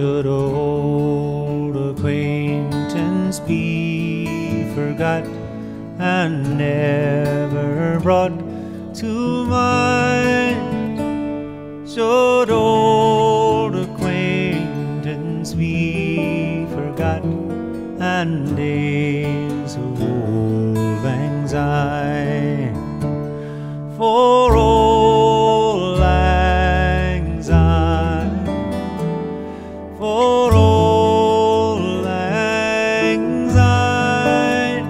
Should old acquaintance be forgot and never brought to mind? Should old acquaintance be forgot and days of old anxiety? For old syne.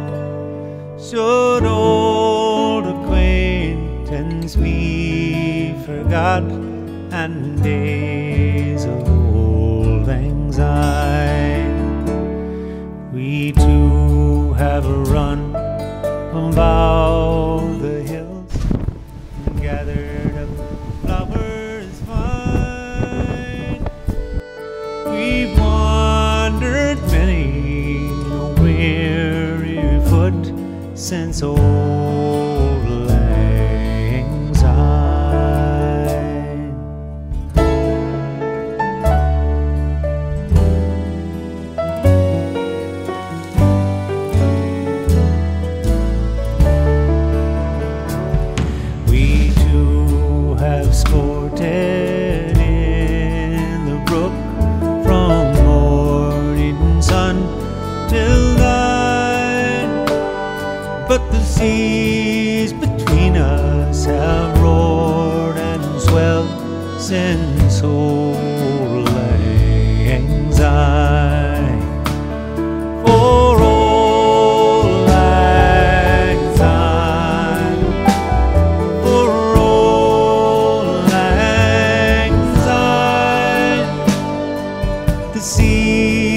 Should old acquaintance be forgot and days of old syne? We two have run about foot since old lang syne. We two have sported seas between us have roared and swelled since old Lang For old for old the sea.